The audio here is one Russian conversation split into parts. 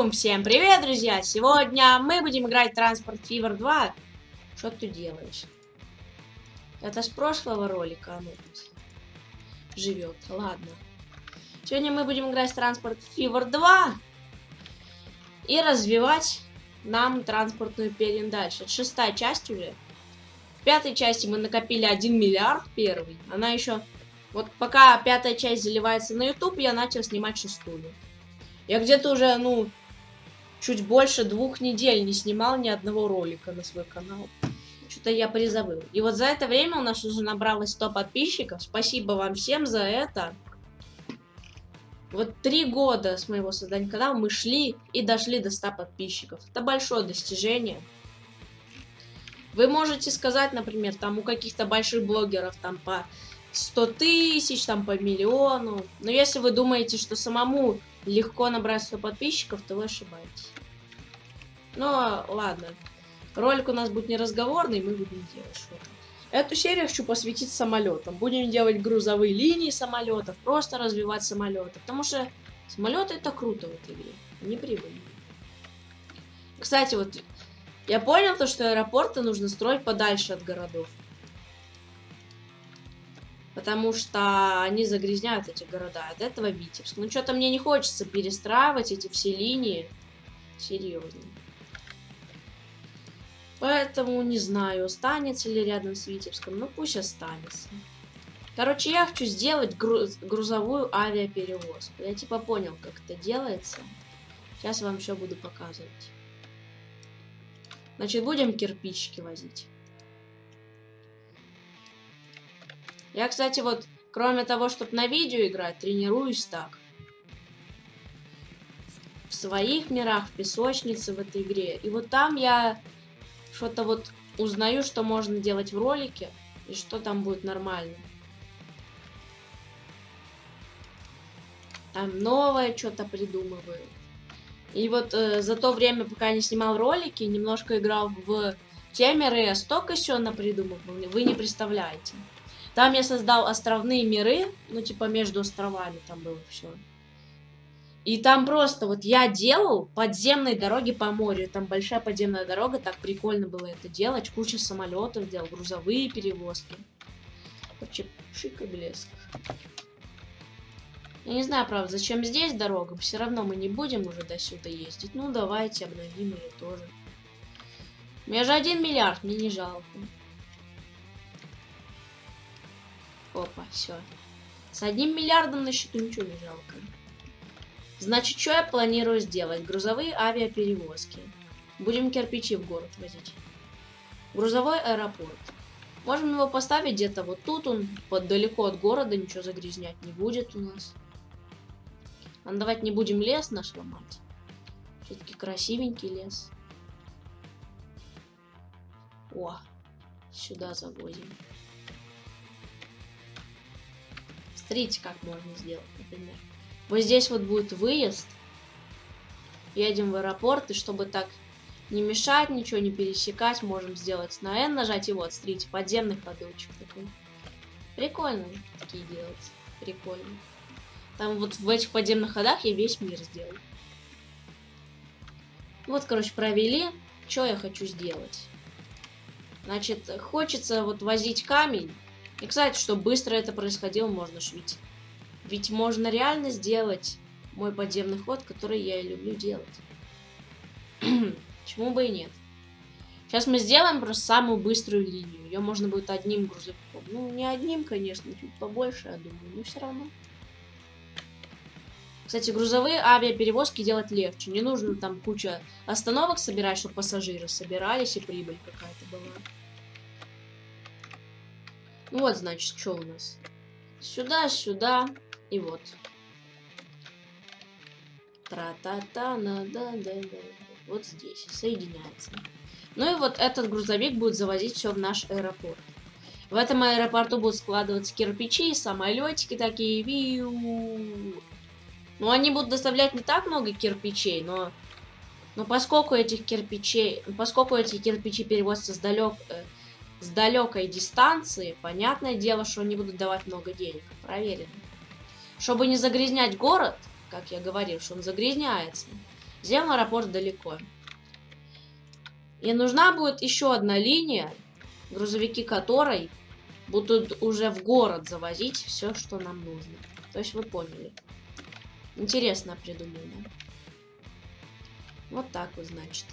Бум-бум-бум! Всем привет, друзья! Сегодня мы будем играть Транспорт Fever 2. Что ты делаешь? Это с прошлого ролика оно тут живет. Ладно. Сегодня мы будем играть Транспорт Fever 2 и развивать нам транспортную дальше. Это шестая часть уже. В пятой части мы накопили 1 миллиард первый. Она еще... Вот пока пятая часть заливается на YouTube, я начал снимать шестую. Я где-то уже, ну, чуть больше двух недель не снимал ни одного ролика на свой канал. Что-то я призабыл. И вот за это время у нас уже набралось 100 подписчиков. Спасибо вам всем за это. Вот три года с моего создания канала мы шли и дошли до 100 подписчиков. Это большое достижение. Вы можете сказать, например, там у каких-то больших блогеров там по 100 тысяч, там по миллиону. Но если вы думаете, что самому легко набрать 100 подписчиков, то вы ошибаетесь. Но ладно. Ролик у нас будет не разговорный, мы будем делать что-то. Эту серию хочу посвятить самолетам. Будем делать грузовые линии самолетов, просто развивать самолеты. Потому что самолеты это круто в этой игре. Не прибыльно. Кстати, вот я понял то, что аэропорты нужно строить подальше от городов. Потому что они загрязняют эти города. От этого Витебск. Ну, что-то мне не хочется перестраивать эти все линии. Серьезно. Поэтому не знаю, останется ли рядом с Витебском. Ну, пусть останется. Короче, я хочу сделать груз грузовую авиаперевозку. Я типа понял, как это делается. Сейчас вам все буду показывать. Значит, будем кирпичики возить. Я, кстати, вот, кроме того, чтобы на видео играть, тренируюсь так. В своих мирах, в песочнице в этой игре. И вот там я что-то вот узнаю, что можно делать в ролике, и что там будет нормально. Там новое что-то придумываю. И вот э, за то время, пока я не снимал ролики, немножко играл в те миры, я столько еще напридумывал, вы не представляете. Там я создал островные миры, ну, типа, между островами там было все. И там просто вот я делал подземные дороги по морю. Там большая подземная дорога, так прикольно было это делать. Куча самолетов делал, грузовые перевозки. Короче, шик и блеск. Я не знаю, правда, зачем здесь дорога. Все равно мы не будем уже до сюда ездить. Ну, давайте обновим ее тоже. У меня же один миллиард, мне не жалко. Опа, все. С одним миллиардом на счету ничего не жалко. Значит, что я планирую сделать? Грузовые авиаперевозки. Будем кирпичи в город возить. Грузовой аэропорт. Можем его поставить где-то вот тут, он под далеко от города, ничего загрязнять не будет у нас. А давайте не будем лес наш ломать. Все-таки красивенький лес. О, сюда завозим. Смотрите, как можно сделать, например. Вот здесь вот будет выезд. Едем в аэропорт, и чтобы так не мешать, ничего не пересекать, можем сделать на N нажать, и вот, смотрите, подземный ходочек такой. Прикольно такие делать. Прикольно. Там вот в этих подземных ходах я весь мир сделал. Вот, короче, провели. Что я хочу сделать? Значит, хочется вот возить камень и, кстати, чтобы быстро это происходило, можно ж ведь... Можно реально сделать мой подземный ход, который я и люблю делать. Почему бы и нет? Сейчас мы сделаем просто самую быструю линию. Ее можно будет одним грузовиком. Ну, не одним, конечно, чуть побольше, я думаю, но все равно. Кстати, грузовые авиаперевозки делать легче. Не нужно там куча остановок собирать, чтобы пассажиры собирались и прибыль какая-то была. Вот, значит, что у нас? Сюда, сюда и вот. Тра-та-та, на да да да Вот здесь соединяется. Ну и вот этот грузовик будет завозить все в наш аэропорт. В этом аэропорту будут складываться кирпичи, самолетики такие. Ну, они будут доставлять не так много кирпичей, но... Но поскольку этих кирпичей... Поскольку эти кирпичи перевозятся с далек... Э, с далекой дистанции, понятное дело, что они будут давать много денег. Проверено. Чтобы не загрязнять город, как я говорил, что он загрязняется, Сделаем аэропорт далеко. И нужна будет еще одна линия, грузовики которой будут уже в город завозить все, что нам нужно. То есть вы поняли. Интересно придумано. Вот так вот, значит.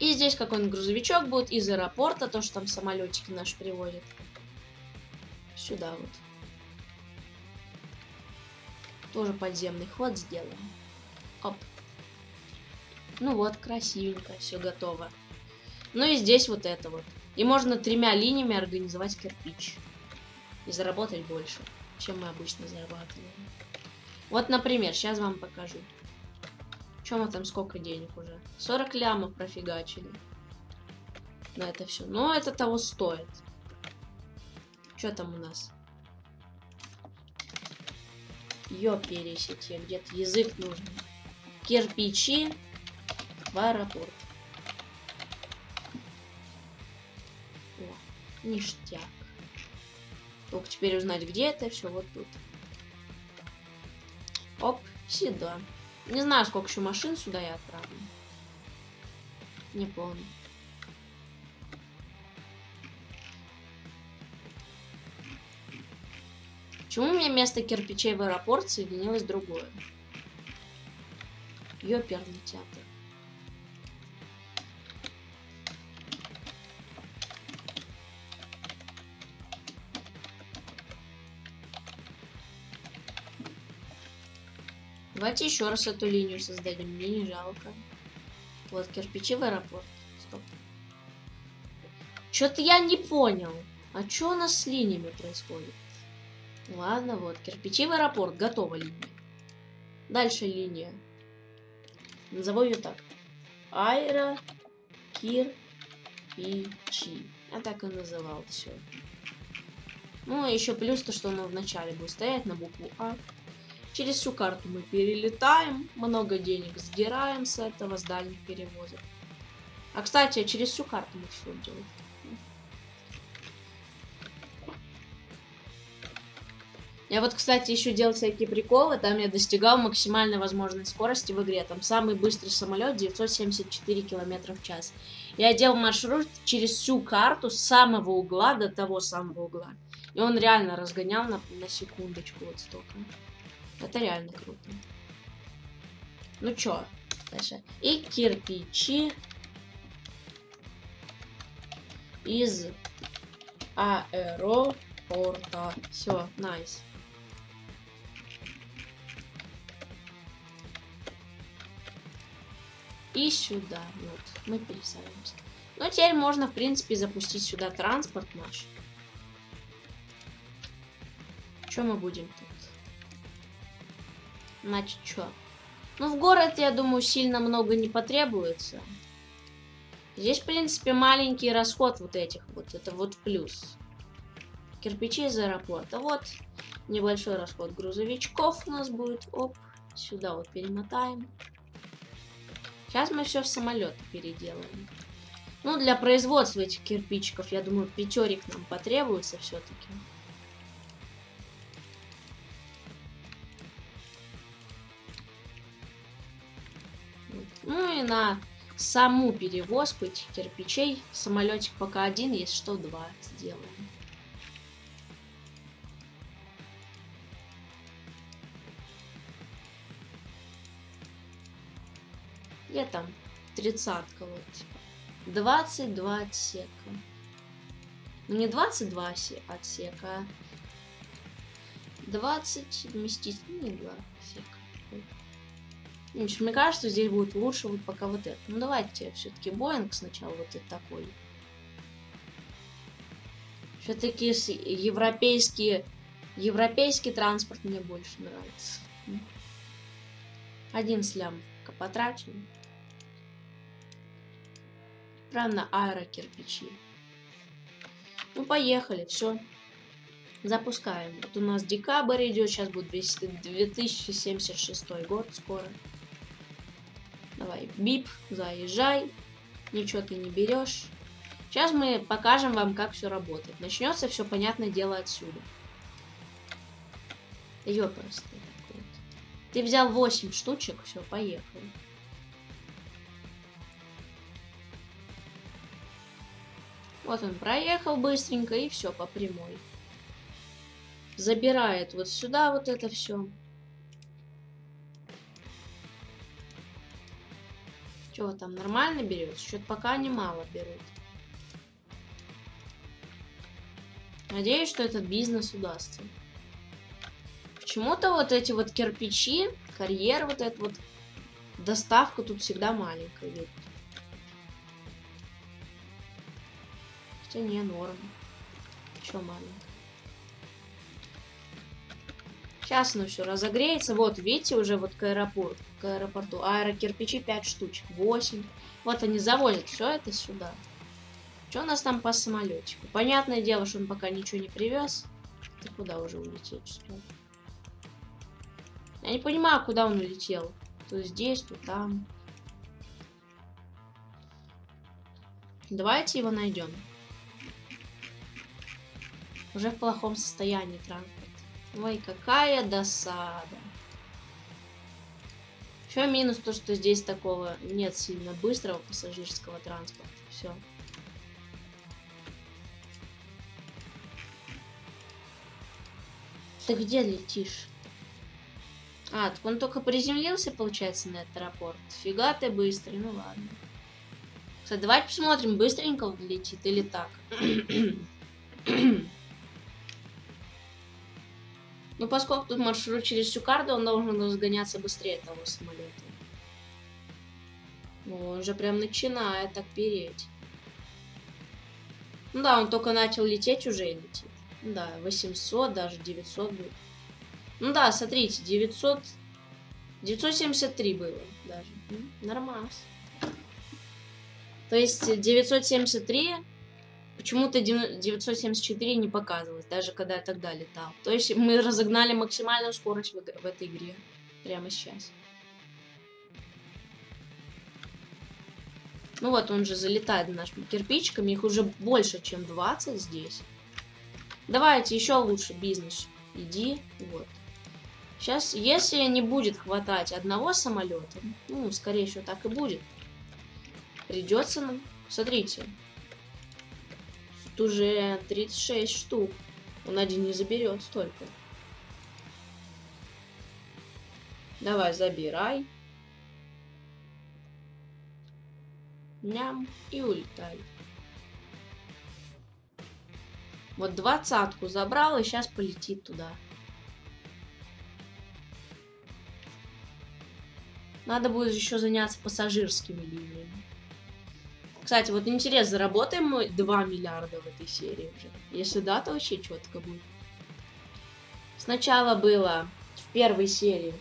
И здесь какой-нибудь грузовичок будет из аэропорта, то, что там самолетики наши привозят. Сюда вот. Тоже подземный ход сделаем. Оп. Ну вот, красивенько, все готово. Ну и здесь вот это вот. И можно тремя линиями организовать кирпич. И заработать больше, чем мы обычно зарабатываем. Вот, например, сейчас вам покажу. Чем мы там сколько денег уже? 40 лямов профигачили. На это все. Но это того стоит. Что там у нас? Ё пересети, где-то язык нужен. Кирпичи в аэропорт. О, ништяк. Только теперь узнать, где это все вот тут. Оп, сюда. Не знаю, сколько еще машин сюда я отправлю. Не помню. Почему у меня место кирпичей в аэропорт соединилось другое? Ёперный театр. Давайте еще раз эту линию создадим. Мне не жалко. Вот кирпичи в аэропорт. Стоп. Что-то я не понял. А что у нас с линиями происходит? Ладно, вот. Кирпичи в аэропорт. Готова линия. Дальше линия. Назову ее так. Аэро кирпичи. Я так и называл все. Ну, еще плюс то, что оно вначале будет стоять на букву А. Через всю карту мы перелетаем, много денег сдираем с этого, с дальних перевозов. А, кстати, через всю карту мы все делаем. Я вот, кстати, еще делал всякие приколы. Там я достигал максимальной возможной скорости в игре. Там самый быстрый самолет 974 км в час. Я делал маршрут через всю карту с самого угла до того самого угла. И он реально разгонял на, на секундочку вот столько. Это реально круто. Ну чё, дальше. И кирпичи из аэропорта. Все, найс. И сюда, вот, мы пересадимся. Ну, теперь можно, в принципе, запустить сюда транспорт наш. Что мы будем тут? Значит, что? Ну, в город, я думаю, сильно много не потребуется. Здесь, в принципе, маленький расход вот этих вот. Это вот плюс. Кирпичи из аэропорта. Вот небольшой расход грузовичков у нас будет. Оп, сюда вот перемотаем. Сейчас мы все в самолет переделаем. Ну, для производства этих кирпичиков, я думаю, пятерик нам потребуется все-таки. Ну и на саму перевозку этих кирпичей самолетик пока один, если что, два сделаем. Где там? Тридцатка вот. 22 отсека. Ну не 22 отсека, а 20 вместительных 2 отсека. Значит, мне кажется, здесь будет лучше вот пока вот это. Ну давайте все-таки Боинг сначала вот это такой. Все-таки европейский, европейский транспорт мне больше нравится. Один слям потрачен. Правильно, аэрокирпичи. Ну, поехали, все. Запускаем. Вот у нас декабрь идет, сейчас будет 2076 год скоро. Давай, бип, заезжай. Ничего ты не берешь. Сейчас мы покажем вам, как все работает. Начнется все, понятное дело, отсюда. Ёпрст. Ты взял 8 штучек, все, поехал. Вот он проехал быстренько и все по прямой. Забирает вот сюда вот это все. Что там, нормально берет? Что-то пока они мало берут. Надеюсь, что этот бизнес удастся. Почему-то вот эти вот кирпичи, карьер, вот эта вот доставка тут всегда маленькая. Хотя не, норм. Еще маленькая. Сейчас оно все разогреется. Вот, видите, уже вот к аэропорту. К аэропорту. Аэрокирпичи 5 штучек. 8. Вот они завозят все это сюда. Что у нас там по самолетику? Понятное дело, что он пока ничего не привез. Ты куда уже улететь успел? Я не понимаю, куда он улетел. То здесь, то там. Давайте его найдем. Уже в плохом состоянии транспорт. Ой, какая досада. Еще минус то, что здесь такого нет сильно быстрого пассажирского транспорта. Все. Ты где летишь? А, так он только приземлился, получается, на этот аэропорт. Фига ты быстрый, ну ладно. Кстати, давайте посмотрим, быстренько он летит или так. ну, поскольку тут маршрут через всю карту, он должен разгоняться быстрее того самолета. Ну, он же прям начинает так переть. Ну да, он только начал лететь, уже и летит. Да, 800, даже 900 будет. Ну да, смотрите, 900... 973 было даже. Нормально. То есть 973 почему-то 974 не показывалось, даже когда я тогда летал. То есть мы разогнали максимальную скорость в, в этой игре. Прямо сейчас. Ну вот, он же залетает нашими кирпичиками. Их уже больше, чем 20 здесь. Давайте еще лучше бизнес. Иди. Вот. Сейчас, если не будет хватать одного самолета, ну, скорее всего, так и будет. Придется нам... Смотрите. Уже 36 штук. Он один не заберет столько. Давай, забирай. Ням. И улетай. Вот двадцатку забрал и сейчас полетит туда. Надо будет еще заняться пассажирскими линиями. Кстати, вот интересно, заработаем мы 2 миллиарда в этой серии уже? Если да, то вообще четко будет. Сначала было в первой серии.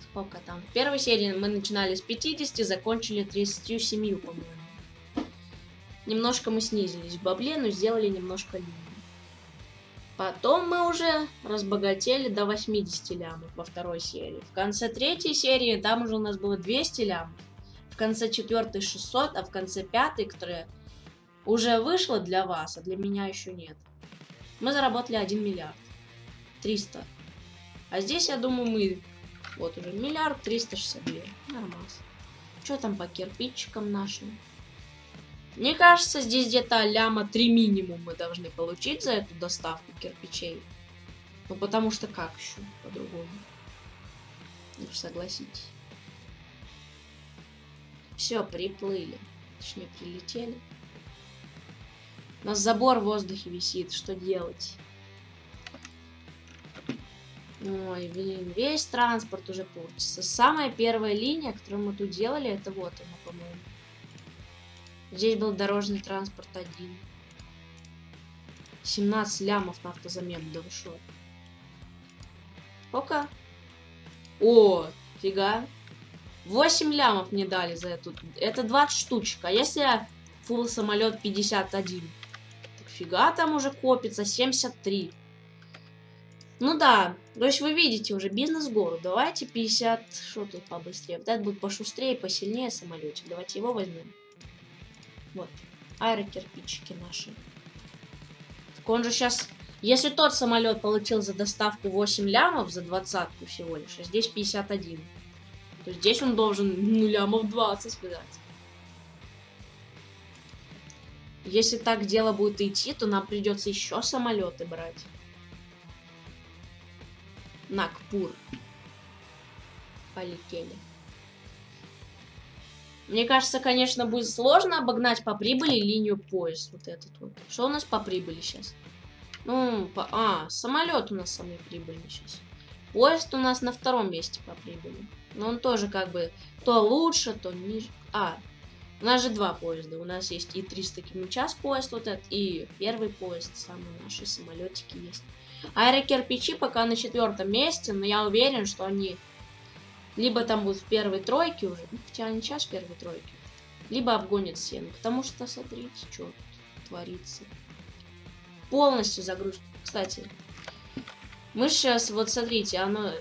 Сколько там? В первой серии мы начинали с 50, закончили 37, по-моему. Немножко мы снизились в бабле, но сделали немножко линии. Потом мы уже разбогатели до 80 лямов во второй серии. В конце третьей серии там уже у нас было 200 лямов. В конце четвертой 600, а в конце пятой, которая уже вышла для вас, а для меня еще нет. Мы заработали 1 миллиард. 300. А здесь, я думаю, мы... Вот уже миллиард 362. Нормально. Что там по кирпичикам нашим? Мне кажется, здесь где-то ляма 3 минимум мы должны получить за эту доставку кирпичей. Ну, потому что как еще по-другому? Ну, согласитесь. Все, приплыли. Точнее, прилетели. У нас забор в воздухе висит. Что делать? Ой, блин, весь транспорт уже портится. Самая первая линия, которую мы тут делали, это вот она, по-моему. Здесь был дорожный транспорт один. 17 лямов на автозамену, да вы шо? Сколько? О, фига. 8 лямов мне дали за эту. Это 20 штучек. А если фул самолет 51? Так фига там уже копится. 73. Ну да, то есть вы видите уже бизнес гору. Давайте 50, что тут побыстрее. Вот это будет пошустрее, посильнее самолетик. Давайте его возьмем. Вот. Аэрокирпичики наши. Так он же сейчас Если тот самолет получил за доставку 8 лямов за двадцатку всего лишь, а здесь 51, то здесь он должен ну, лямов 20 выдать. Если так дело будет идти, то нам придется еще самолеты брать. Накпур. Полетели. Мне кажется, конечно, будет сложно обогнать по прибыли линию поезд. Вот этот вот. Что у нас по прибыли сейчас? Ну, по... а, самолет у нас самый прибыльный сейчас. Поезд у нас на втором месте по прибыли. Но он тоже как бы то лучше, то ниже. А, у нас же два поезда. У нас есть и 300 км поезд вот этот, и первый поезд, самые наши самолетики есть. Аэрокирпичи пока на четвертом месте, но я уверен, что они либо там будут в первой тройке уже, ну, хотя они сейчас в первой тройке, либо обгонят сену. Потому что, смотрите, что творится полностью загрузка. Кстати, мы сейчас, вот смотрите, оно...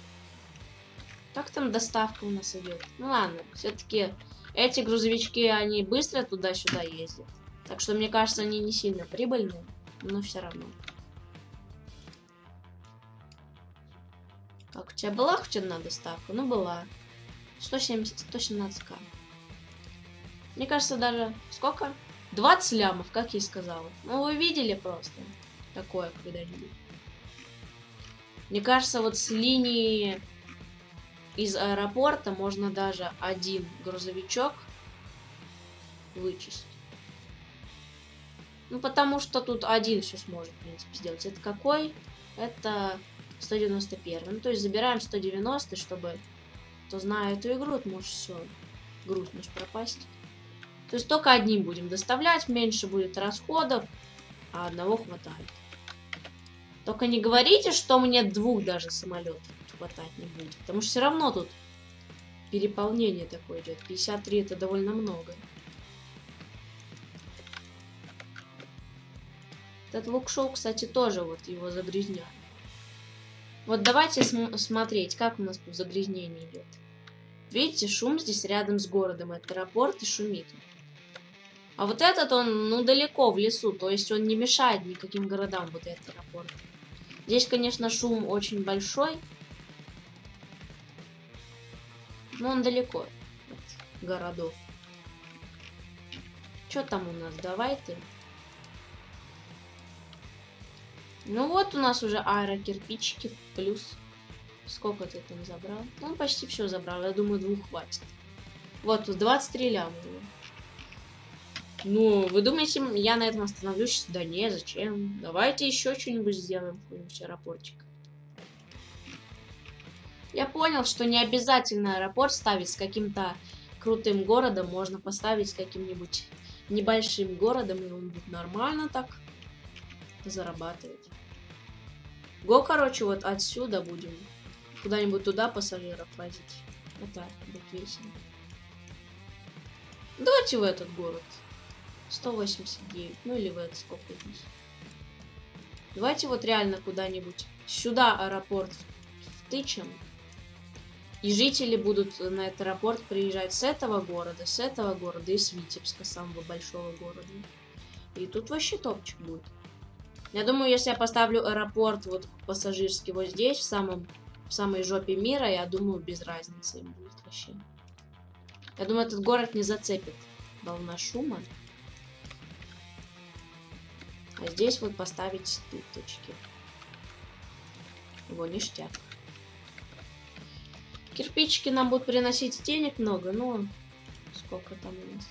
Как там доставка у нас идет? Ну ладно, все-таки эти грузовички, они быстро туда-сюда ездят. Так что, мне кажется, они не сильно прибыльные, но все равно. Так, у тебя была хоть одна доставка? Ну, была. 170, 117к. Мне кажется, даже... Сколько? 20 лямов, как я и сказала. Ну, вы видели просто такое когда-нибудь. Мне кажется, вот с линии из аэропорта можно даже один грузовичок вычесть. Ну, потому что тут один все сможет, в принципе, сделать. Это какой? Это 191. Ну, то есть забираем 190, чтобы кто знает эту игру, может все, груз может пропасть. То есть только одним будем доставлять, меньше будет расходов, а одного хватает. Только не говорите, что мне двух даже самолетов хватать не будет. Потому что все равно тут переполнение такое идет. 53 это довольно много. Этот лукшоу, кстати, тоже вот его загрязняют. Вот давайте см смотреть, как у нас тут загрязнение идет. Видите, шум здесь рядом с городом. Это аэропорт и шумит. А вот этот он, ну, далеко в лесу. То есть он не мешает никаким городам, вот этот аэропорт. Здесь, конечно, шум очень большой. Но он далеко от городов. Что там у нас? Давай ты. Ну вот у нас уже аэрокирпичики плюс. Сколько ты там забрал? Ну, почти все забрал. Я думаю, двух хватит. Вот, тут 23 ляма. Ну, вы думаете, я на этом остановлюсь? Да не, зачем? Давайте еще что-нибудь сделаем, какой-нибудь аэропортик. Я понял, что не обязательно аэропорт ставить с каким-то крутым городом. Можно поставить с каким-нибудь небольшим городом, и он будет нормально так зарабатывать. Го, короче, вот отсюда будем куда-нибудь туда пассажиров возить. Это будет весело. Давайте в этот город. 189. Ну или в это сколько здесь. Давайте вот реально куда-нибудь сюда аэропорт втычем. И жители будут на этот аэропорт приезжать с этого города, с этого города и с Витебска, самого большого города. И тут вообще топчик будет. Я думаю, если я поставлю аэропорт вот пассажирский вот здесь, в самом в самой жопе мира, я думаю, без разницы им будет вообще. Я думаю, этот город не зацепит волна шума. А здесь вот поставить стуточки. Его ништяк. Кирпичики нам будут приносить денег много, но сколько там у нас?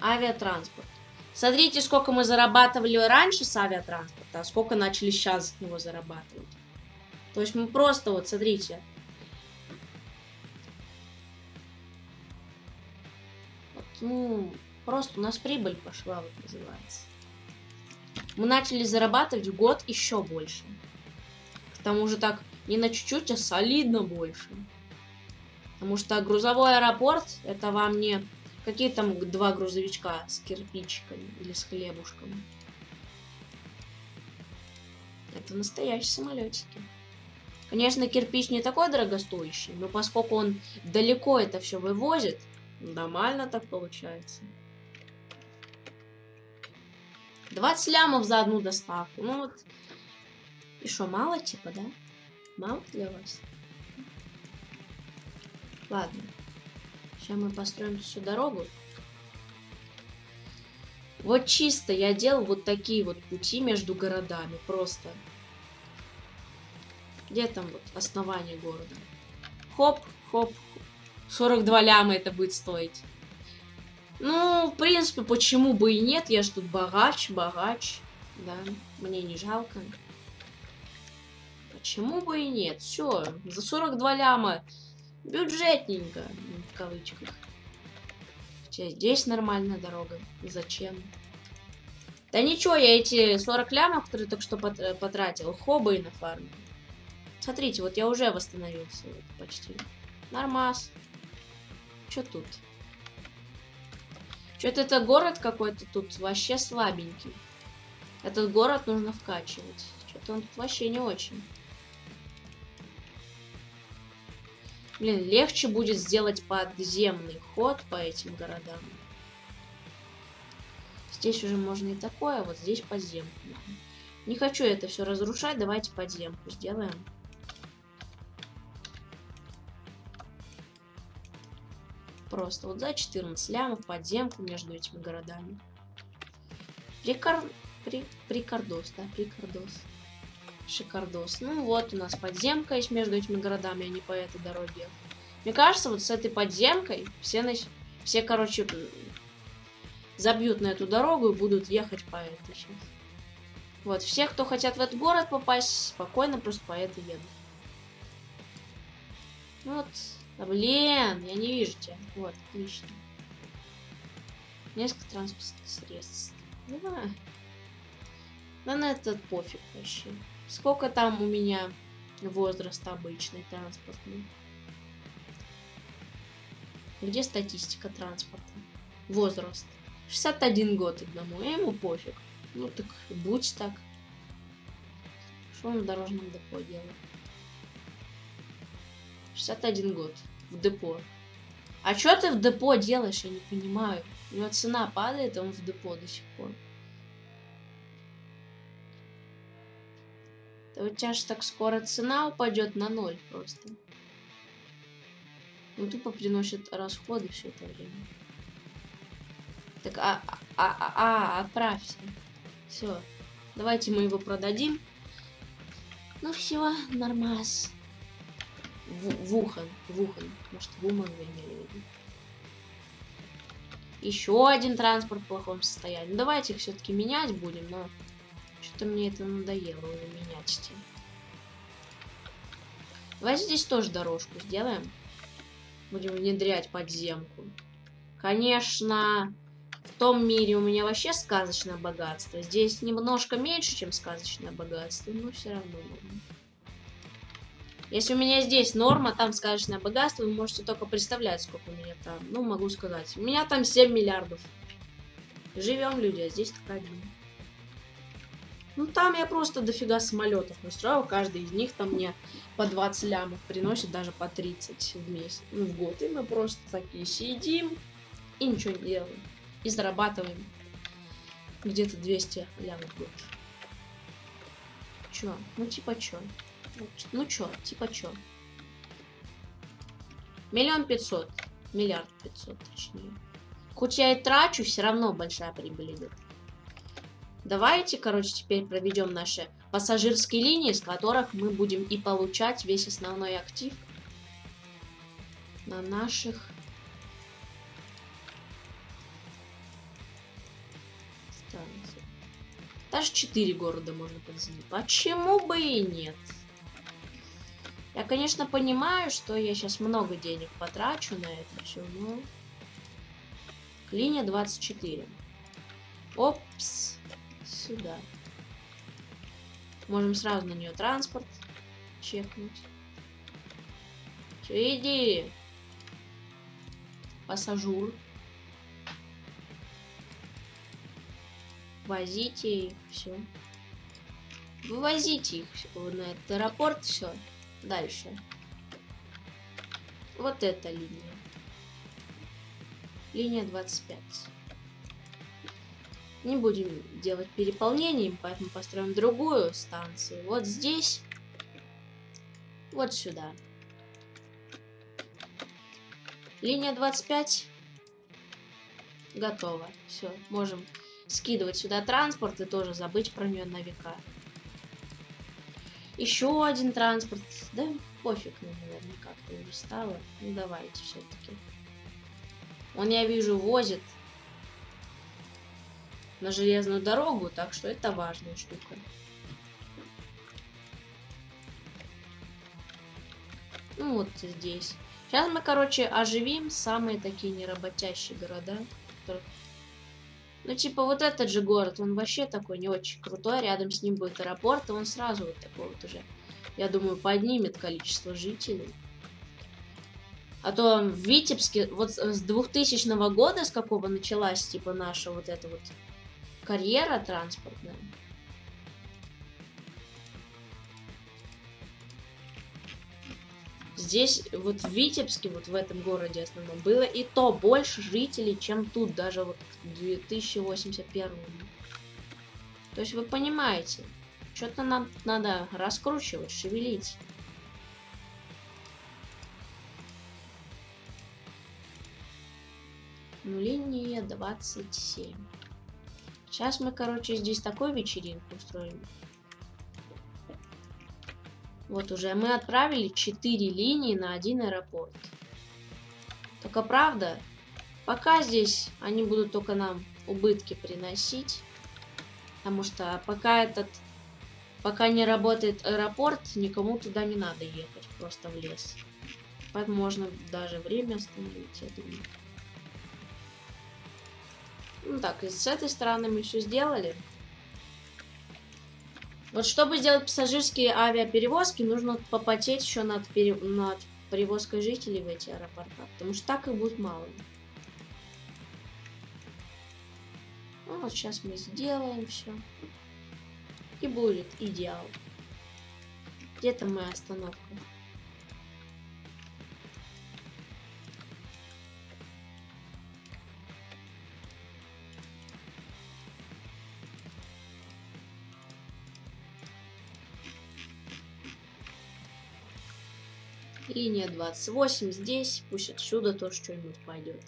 Авиатранспорт. Смотрите, сколько мы зарабатывали раньше с авиатранспорта, а сколько начали сейчас с него зарабатывать. То есть мы просто вот, смотрите. Вот, ну, просто у нас прибыль пошла, вот называется мы начали зарабатывать в год еще больше. К тому же так не на чуть-чуть, а солидно больше. Потому что грузовой аэропорт, это вам не какие там два грузовичка с кирпичиками или с хлебушками. Это настоящие самолетики. Конечно, кирпич не такой дорогостоящий, но поскольку он далеко это все вывозит, нормально так получается. 20 лямов за одну доставку. Ну вот. И что, мало типа, да? Мало для вас? Ладно. Сейчас мы построим всю дорогу. Вот чисто я делал вот такие вот пути между городами. Просто. Где там вот основание города? Хоп, хоп. 42 ляма это будет стоить. Ну, в принципе, почему бы и нет? Я же тут богач, богач. Да, мне не жалко. Почему бы и нет? Все, за 42 ляма бюджетненько, в кавычках. Хотя здесь нормальная дорога. Зачем? Да ничего, я эти 40 лямов, которые только что потратил, хобы на фарме. Смотрите, вот я уже восстановился вот, почти. Нормас. Что тут? Что-то это город какой-то тут вообще слабенький. Этот город нужно вкачивать. Что-то он тут вообще не очень. Блин, легче будет сделать подземный ход по этим городам. Здесь уже можно и такое, а вот здесь подземку. Не хочу это все разрушать, давайте подземку сделаем. Просто вот за 14 лямов подземку между этими городами. Прикар... При... Прикордос, да, прикордос. Шикардос. Ну вот, у нас подземка есть между этими городами, а не по этой дороге. Мне кажется, вот с этой подземкой все, все короче, забьют на эту дорогу и будут ехать по этой сейчас. Вот, все, кто хотят в этот город попасть, спокойно просто по этой едут. Вот. Да блин, я не вижу тебя. Вот, отлично. Несколько транспортных средств. Да. Да на этот пофиг вообще. Сколько там у меня возраст обычный транспортный? Где статистика транспорта? Возраст. 61 год одному, и ему пофиг. Ну так будь так. Что он в дорожном депо делает? 61 год. В депо. А что ты в депо делаешь, я не понимаю. У него цена падает, а он в депо до сих пор. У тебя же так скоро цена упадет на ноль просто. Он тупо приносит расходы все это время. Так, а, а, а, а, отправься. Все. Давайте мы его продадим. Ну все, нормас. В, Вухан, Вухан. Может, Вуман вы. Еще один транспорт в плохом состоянии. Ну, давайте их все-таки менять будем, но что-то мне это надоело уже менять. Давайте здесь тоже дорожку сделаем. Будем внедрять подземку. Конечно, в том мире у меня вообще сказочное богатство. Здесь немножко меньше, чем сказочное богатство, но все равно. Если у меня здесь норма, там сказочное богатство, вы можете только представлять, сколько у меня там. Ну, могу сказать. У меня там 7 миллиардов. Живем, люди, а здесь только один. Ну, там я просто дофига самолетов настроил. Каждый из них там мне по 20 лямов приносит, даже по 30 в месяц, ну, в год. И мы просто такие сидим и ничего не делаем. И зарабатываем где-то 200 лямов в год. Чё? Ну, типа чё? Ну чё, типа чё? Миллион пятьсот. Миллиард пятьсот, точнее. Хоть я и трачу, все равно большая прибыль идет. Давайте, короче, теперь проведем наши пассажирские линии, с которых мы будем и получать весь основной актив на наших станциях. Даже 4 города можно подземить. Почему бы и нет? Я, конечно, понимаю, что я сейчас много денег потрачу на это все, но... Линия 24. Опс. Сюда. Можем сразу на нее транспорт чекнуть. Все, иди. Пассажир. Возите их, все. Вывозите их на этот аэропорт, все. Дальше. Вот эта линия. Линия 25. Не будем делать переполнение, поэтому построим другую станцию. Вот здесь. Вот сюда. Линия 25 готова. Все, можем скидывать сюда транспорт и тоже забыть про нее на века. Еще один транспорт. Да пофиг, наверное, как-то уже стало. Ну давайте все-таки. Он, я вижу, возит на железную дорогу, так что это важная штука. Ну вот здесь. Сейчас мы, короче, оживим самые такие неработящие города. Которых... Ну, типа, вот этот же город, он вообще такой не очень крутой. Рядом с ним будет аэропорт, и он сразу вот такой вот уже, я думаю, поднимет количество жителей. А то в Витебске, вот с 2000 года, с какого началась, типа, наша вот эта вот карьера транспортная. Здесь, вот в Витебске, вот в этом городе основном, было и то больше жителей, чем тут, даже вот к 2081 То есть вы понимаете, что-то нам надо раскручивать, шевелить. Ну, линия 27. Сейчас мы, короче, здесь такую вечеринку устроим. Вот уже мы отправили 4 линии на один аэропорт. Только правда, пока здесь они будут только нам убытки приносить. Потому что пока этот... Пока не работает аэропорт, никому туда не надо ехать, просто в лес. Поэтому можно даже время остановить, я думаю. Ну так, и с этой стороны мы все сделали. Вот чтобы сделать пассажирские авиаперевозки, нужно попотеть еще над, пере... над перевозкой жителей в эти аэропорта. Потому что так их будет мало. Ну, вот сейчас мы сделаем все. И будет идеал. Где-то моя остановка. Линия 28 здесь. Пусть отсюда тоже что-нибудь пойдет.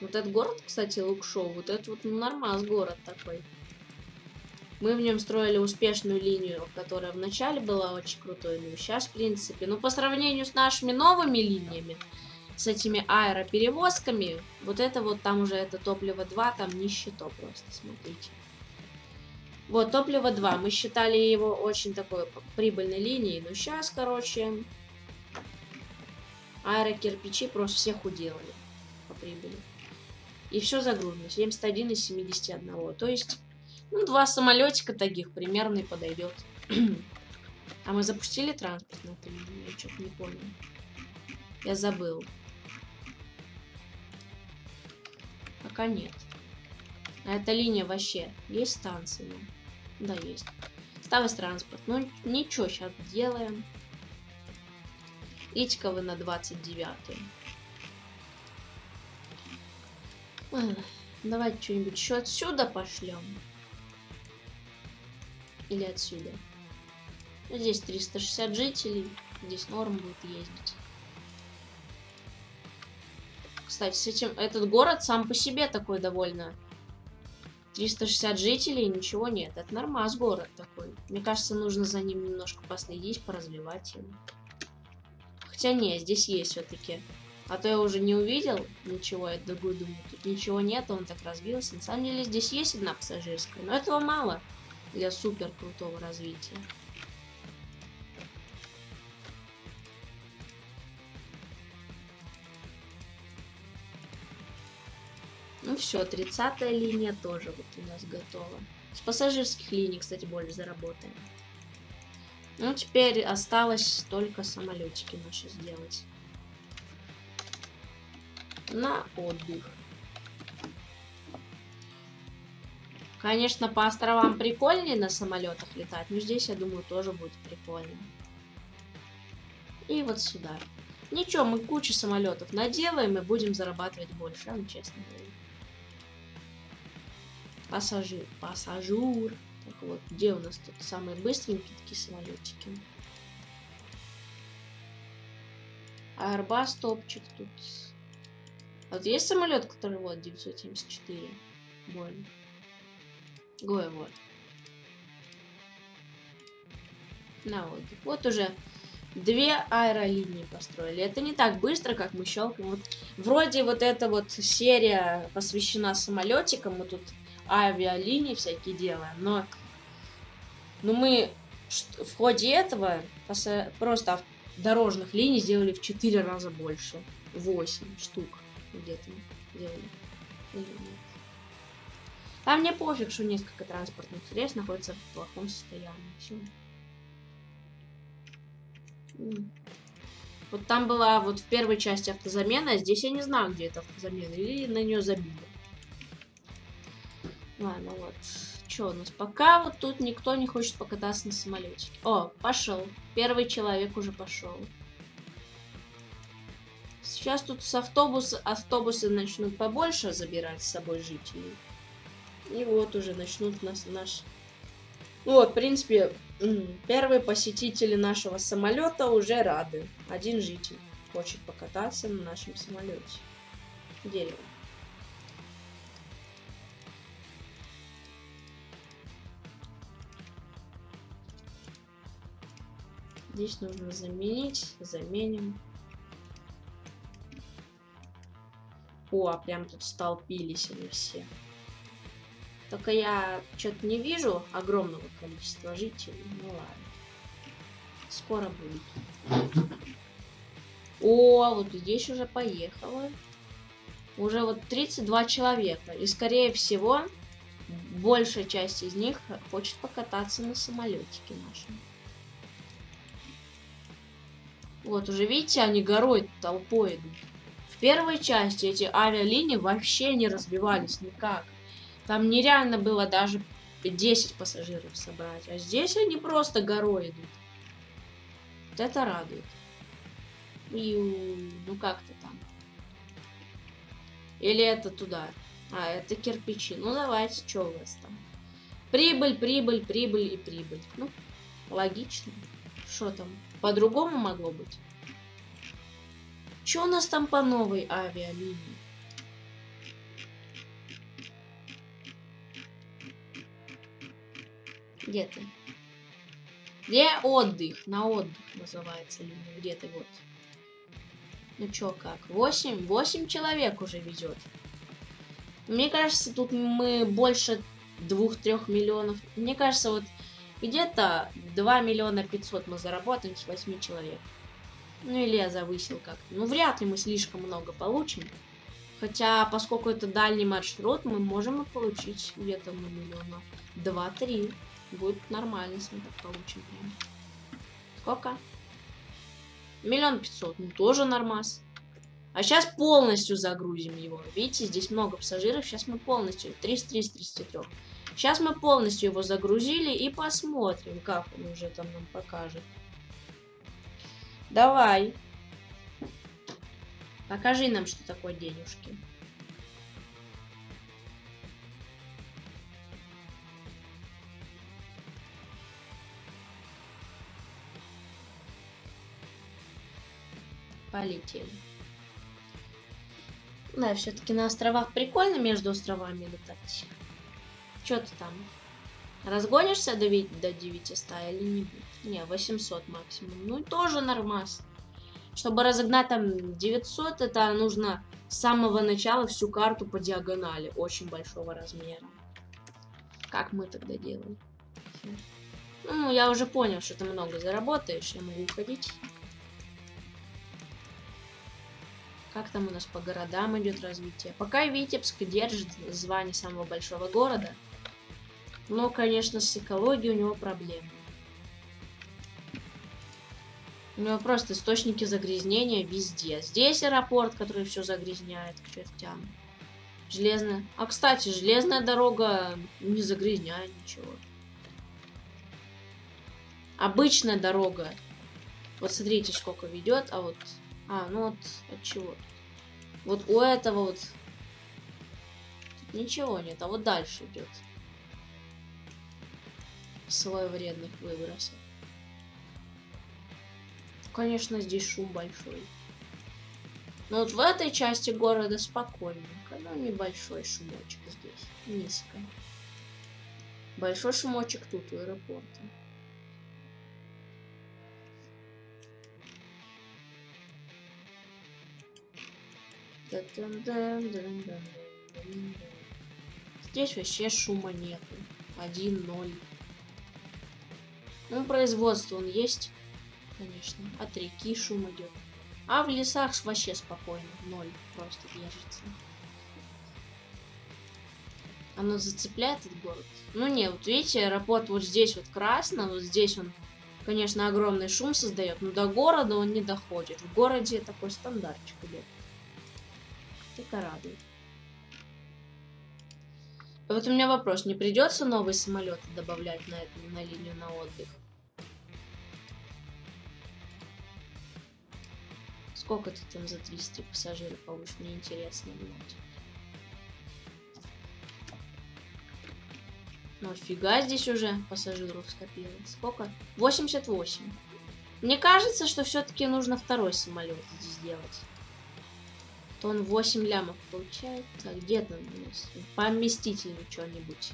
Вот этот город, кстати, Лукшоу, вот это вот нормас город такой. Мы в нем строили успешную линию, которая вначале была очень крутой, но сейчас, в принципе, ну, по сравнению с нашими новыми линиями, с этими аэроперевозками, вот это вот там уже это топливо 2, там нището просто, смотрите. Вот, топливо 2. Мы считали его очень такой прибыльной линией. Но сейчас, короче, аэрокирпичи просто всех уделали по прибыли. И все загружено. 71 из 71. То есть, ну, два самолетика таких примерно и подойдет. а мы запустили транспорт на линии? Я что-то не понял. Я забыл. Пока нет. А эта линия вообще есть станция? Да, есть. Ставить транспорт. Ну, ничего, сейчас делаем. Идите-ка вы на 29 -й. Давайте что-нибудь еще отсюда пошлем. Или отсюда. Здесь 360 жителей. Здесь норм будет ездить. Кстати, с этим этот город сам по себе такой довольно 360 жителей, ничего нет. Это нормас город такой. Мне кажется, нужно за ним немножко последить, поразвивать его. Хотя не, здесь есть все-таки. А то я уже не увидел ничего, я другую думаю, тут ничего нет, он так развился. На самом деле здесь есть одна пассажирская, но этого мало для супер крутого развития. Ну все, 30 линия тоже вот у нас готова. С пассажирских линий, кстати, больше заработаем. Ну, теперь осталось только самолетики наши сделать. На отдых. Конечно, по островам прикольнее на самолетах летать, но здесь, я думаю, тоже будет прикольно. И вот сюда. Ничего, мы кучу самолетов наделаем и будем зарабатывать больше, вам честно говорю. Пассажир, пассажир. Так вот, где у нас тут самые быстренькие такие самолетики? Airbus топчик тут. Вот есть самолет, который вот 974. Больно. Ой, вот. На отдых. Вот уже две аэролинии построили. Это не так быстро, как мы щелкаем. Вот, вроде вот эта вот серия посвящена самолетикам. Мы тут авиалинии всякие делаем. Но, но мы в ходе этого просто дорожных линий сделали в 4 раза больше. 8 штук где-то делали. Или нет. Там мне пофиг, что несколько транспортных средств находятся в плохом состоянии. Все. Вот там была вот в первой части автозамена, а здесь я не знаю, где это автозамена. Или на нее забили. Ладно, вот. Что у нас? Пока вот тут никто не хочет покататься на самолетике. О, пошел. Первый человек уже пошел. Сейчас тут с автобуса автобусы начнут побольше забирать с собой жителей. И вот уже начнут нас наш... Ну вот, в принципе, первые посетители нашего самолета уже рады. Один житель хочет покататься на нашем самолете. Дерево. Здесь нужно заменить. Заменим. О, а прям тут столпились они все. Только я что-то не вижу огромного количества жителей. Ну ладно. Скоро будет. О, вот здесь уже поехало. Уже вот 32 человека. И скорее всего, большая часть из них хочет покататься на самолетике нашем. Вот, уже видите, они горой толпой идут. В первой части эти авиалинии вообще не разбивались никак. Там нереально было даже 10 пассажиров собрать. А здесь они просто горой идут. Вот это радует. И, ну как-то там. Или это туда. А, это кирпичи. Ну давайте, что у вас там? Прибыль, прибыль, прибыль и прибыль. Ну, логично. Что там? По-другому могло быть. Что у нас там по новой авиалинии? Где ты? Где отдых? На отдых называется линия. Где ты вот? Ну чё, как? Восемь? Восемь человек уже везет. Мне кажется, тут мы больше двух-трех миллионов. Мне кажется, вот где-то 2 миллиона 500 мы заработаем с 8 человек. Ну или я завысил как-то. Ну вряд ли мы слишком много получим. Хотя, поскольку это дальний маршрут, мы можем и получить где-то на миллиона 2-3. Будет нормально, если мы так получим. Сколько? Миллион пятьсот. Ну, тоже нормас. А сейчас полностью загрузим его. Видите, здесь много пассажиров. Сейчас мы полностью... 300, 300, 33. Сейчас мы полностью его загрузили и посмотрим, как он уже там нам покажет. Давай. Покажи нам, что такое денежки. Полетели. Да, все-таки на островах прикольно между островами летать. Что ты там? Разгонишься до, до 900 или не будет? Не, 800 максимум. Ну, тоже нормас. Чтобы разогнать там 900, это нужно с самого начала всю карту по диагонали. Очень большого размера. Как мы тогда делали? Ну, я уже понял, что ты много заработаешь. Я могу уходить. Как там у нас по городам идет развитие? Пока Витебск держит звание самого большого города. Но, конечно, с экологией у него проблемы. У него просто источники загрязнения везде. Здесь аэропорт, который все загрязняет к чертям. Железная. А, кстати, железная дорога не загрязняет ничего. Обычная дорога. Вот смотрите, сколько ведет, а вот А, ну вот от чего? Вот у этого вот Тут ничего нет, а вот дальше идет. Свой вредных выбросов. Конечно, здесь шум большой. Но вот в этой части города спокойненько, но небольшой шумочек здесь, низко. Большой шумочек тут у аэропорта. Здесь вообще шума нету. Один, ноль. Ну, производство он есть, конечно. От реки шум идет. А в лесах вообще спокойно. Ноль просто держится. Оно зацепляет этот город. Ну не, вот видите, аэропорт вот здесь вот красно, вот здесь он, конечно, огромный шум создает, но до города он не доходит. В городе такой стандартчик идет. Это радует. Вот у меня вопрос, не придется новые самолеты добавлять на эту на линию на отдых? Сколько ты там за 300 пассажиров получишь? Мне интересно знать. Ну фига здесь уже пассажиров скопилось. Сколько? 88. Мне кажется, что все-таки нужно второй самолет сделать. То он 8 лямов получает. Так, где там у нас? Поместительно что-нибудь.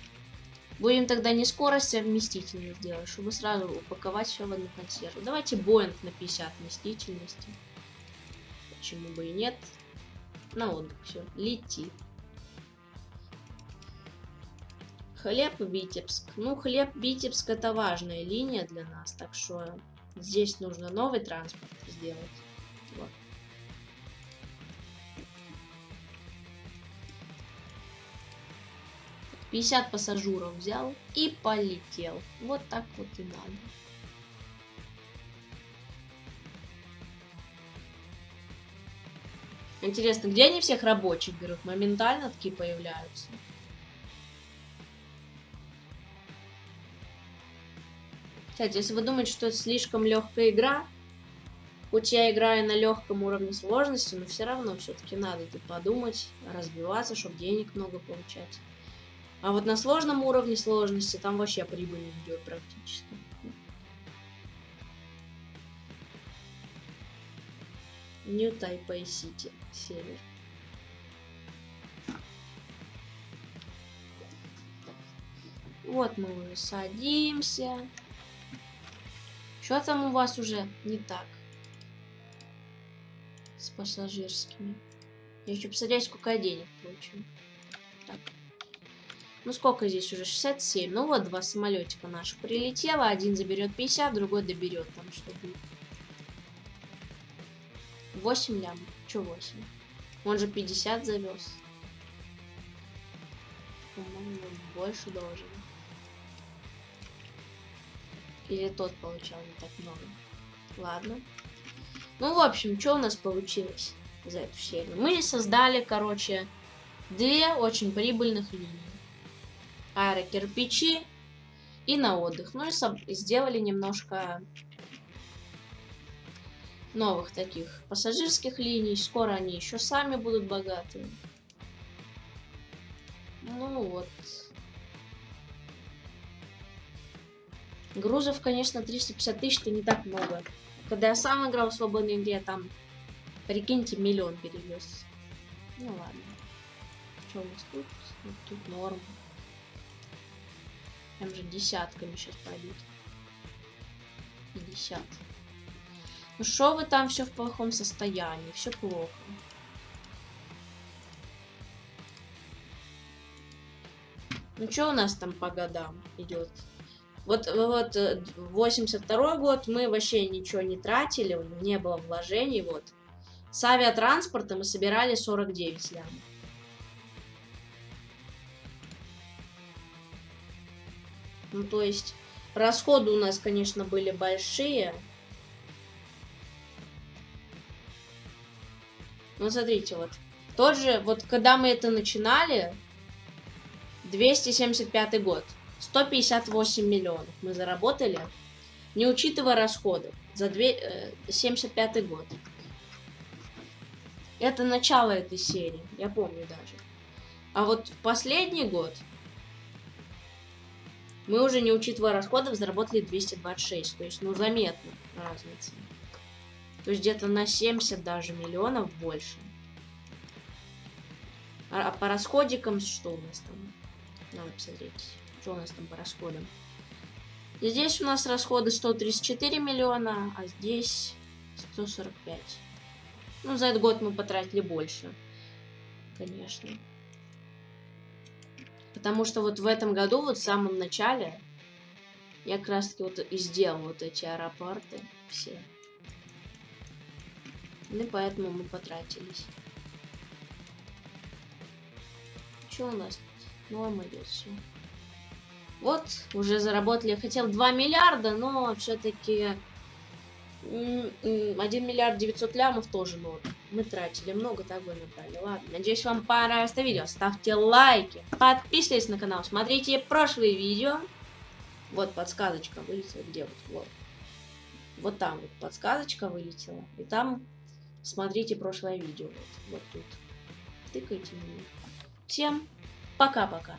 Будем тогда не скорость, а вместительно сделать, чтобы сразу упаковать все в одну консерву. Давайте Боинг на 50 вместительности. Почему бы и нет? На отдых, все, лети. Хлеб Витебск. Ну, хлеб Витебск это важная линия для нас, так что здесь нужно новый транспорт сделать. Вот. Пятьдесят пассажиров взял и полетел. Вот так вот и надо. Интересно, где они всех рабочих берут? Моментально такие появляются. Кстати, если вы думаете, что это слишком легкая игра, хоть я играю на легком уровне сложности, но все равно все-таки надо тут подумать, разбиваться, чтобы денег много получать. А вот на сложном уровне сложности там вообще прибыль идет практически. Нью Тайпей Сити, север. Вот мы уже садимся. Что там у вас уже не так? С пассажирскими. Я еще посмотреть, сколько денег получу. Так. Ну, сколько здесь уже? 67. Ну, вот два самолетика наших прилетело. Один заберет 50, другой доберет там что-то. 8 лямов. 1008. Он же 50 завез. По-моему, больше должен. Или тот получал не так много. Ладно. Ну, в общем, что у нас получилось за эту серию? Мы создали, короче, две очень прибыльных линии. Аэрокирпичи и на отдых. Ну и сделали немножко новых таких пассажирских линий. Скоро они еще сами будут богатые. Ну вот. Грузов, конечно, 350 тысяч, это не так много. Когда я сам играл в свободной игре, там, прикиньте, миллион перевез. Ну ладно. Что у нас тут? Вот тут норм. Там же десятками сейчас пойдут. 50. Ну что вы там все в плохом состоянии? Все плохо. Ну что у нас там по годам идет? Вот, вот 82 э, год мы вообще ничего не тратили, не было вложений, вот. С авиатранспорта мы собирали 49 лямов. Ну, то есть, расходы у нас, конечно, были большие. Ну, смотрите, вот. Тот же, вот когда мы это начинали, 275 год. 158 миллионов мы заработали, не учитывая расходы, за 2, 75 э, год. Это начало этой серии, я помню даже. А вот последний год мы уже, не учитывая расходов, заработали 226. То есть, ну, заметно разница. То есть где-то на 70 даже миллионов больше. А, а по расходикам что у нас там? Надо посмотреть, что у нас там по расходам. Здесь у нас расходы 134 миллиона, а здесь 145. Ну, за этот год мы потратили больше, конечно. Потому что вот в этом году, вот в самом начале, я как раз таки вот и сделал вот эти аэропорты все. Ну поэтому мы потратились. Что у нас? Ну, идет все. Вот, уже заработали. Я хотел 2 миллиарда, но все-таки 1 миллиард 900 лямов тоже много. Мы тратили много, так бы набрали. Ладно, надеюсь, вам понравилось это видео. Ставьте лайки, подписывайтесь на канал, смотрите прошлые видео. Вот подсказочка вылетела. Где вот? Вот. Вот там вот подсказочка вылетела. И там смотрите прошлое видео. Вот, вот тут. Тыкайте меня. Всем пока-пока.